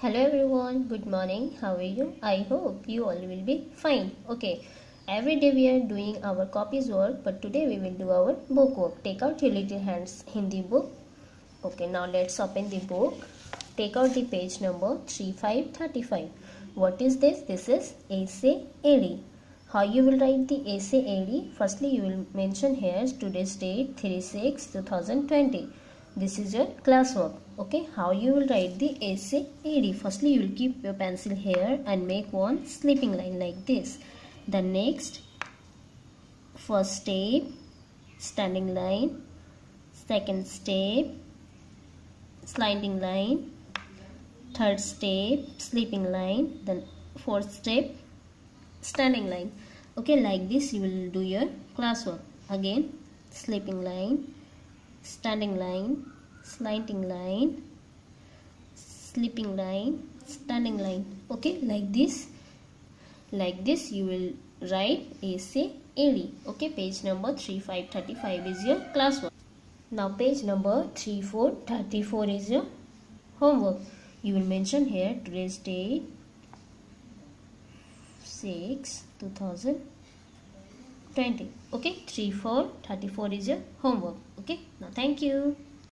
hello everyone good morning. How are you? I hope you all will be fine. Okay every day we are doing our copies work but today we will do our book work. Take out your little hands hindi book. Okay now let's open the book. Take out the page number 3535 what is this? This is essay ad how you will write the essay ad firstly you will mention here today's date 3 6 2020 this is your classwork okay? How you will write the essay ad firstly you will keep your pencil here and make one sleeping line like this. The next first step standing line. Second step sliding line. Third step sleeping line. Then fourth step standing line. Okay like this you will do your classwork. Again sleeping line standing line slanting line slipping line standing line. Okay like this. Like this you will write essay ad okay page number 3535 is your classwork now page number 3434 is your homework. You will mention here today's date 6 2020 okay? 3 4 34 is your homework okay? Now thank you